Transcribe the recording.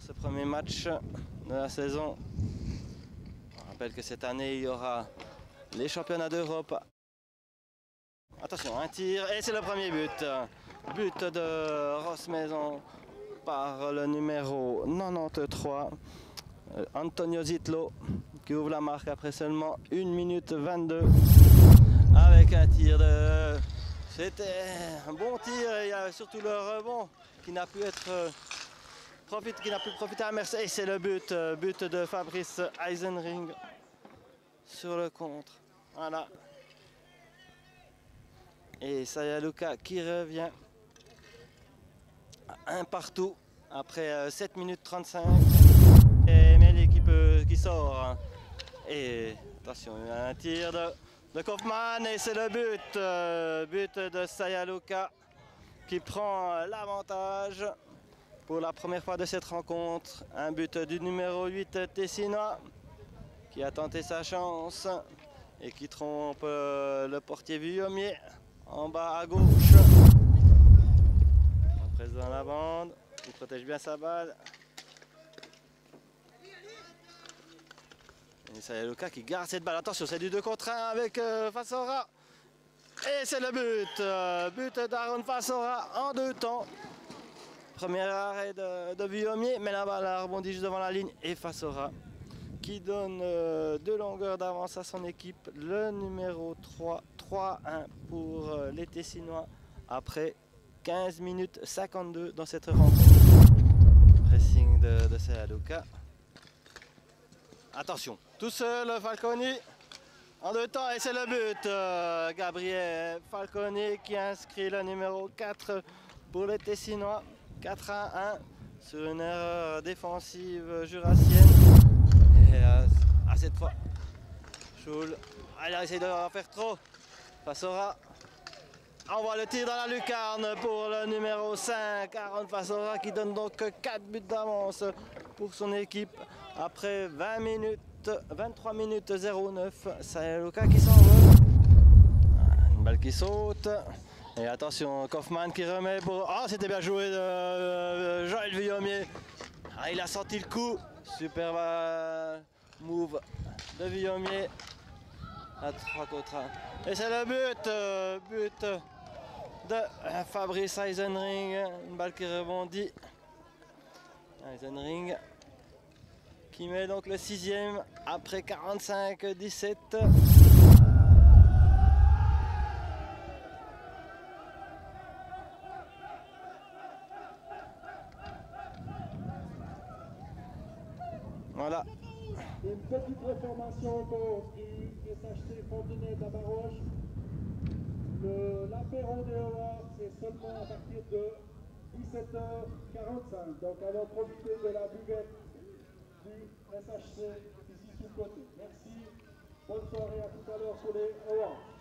ce premier match de la saison. On rappelle que cette année, il y aura les championnats d'Europe. Attention, un tir et c'est le premier but. But de Ross Maison par le numéro 93, euh, Antonio Zitlo, qui ouvre la marque après seulement 1 minute 22 avec un tir de... C'était un bon tir, il y a surtout le rebond qui n'a pu être qui n'a pu profiter à Marseille. C'est le but, euh, but de Fabrice Eisenring sur le contre. Voilà. Et Sayaluka qui revient. Un partout après 7 euh, minutes 35. Et Meli qui, peut, qui sort. Et attention, un tir de, de Kaufmann et c'est le but. but de Sayaluka qui prend l'avantage pour la première fois de cette rencontre. Un but du numéro 8 Tessina qui a tenté sa chance et qui trompe euh, le portier Vuillomier en bas à gauche. En présent dans la bande, il protège bien sa balle. Et c'est Luca qui garde cette balle. Attention, c'est du 2 contre 1 avec euh, Fassora. Et c'est le but. Euh, but d'Aaron Fassora en deux temps. Premier arrêt de, de mais la balle a rebondi juste devant la ligne. Et Fassora qui donne euh, deux longueurs d'avance à son équipe. Le numéro 3, 3-1 pour euh, les Tessinois après 15 minutes 52 dans cette rencontre. Pressing de, de Attention, tout seul Falconi. En deux temps, et c'est le but. Euh, Gabriel Falcone qui inscrit le numéro 4 pour les Tessinois. 4 à 1 sur une erreur défensive jurassienne. Et euh, à cette fois, Choul, elle a essayé de faire trop. Passera. Envoie le tir dans la lucarne pour le numéro 5, Aaron Fassora, qui donne donc 4 buts d'avance pour son équipe après 20 minutes 23 minutes 09. C'est Luca qui s'envole. Une balle qui saute. Et attention, Kaufmann qui remet pour. Ah, c'était bien joué de Joël Villomier. Ah, il a senti le coup. Super euh, move de Villomier. À 3 contre 1. Et c'est le but. Euh, but de Fabrice Eisenring. Une balle qui rebondit. Eisenring qui met donc le sixième après 45-17. Voilà. Une petite réformation encore du SHC Fontenay d'Abaroche. L'apéro des Howard, c'est seulement à partir de 17h45. Donc allons profiter de la buvette du SHC ici sous côté. Merci. Bonne soirée à tout à l'heure sur les Awards.